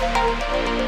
Música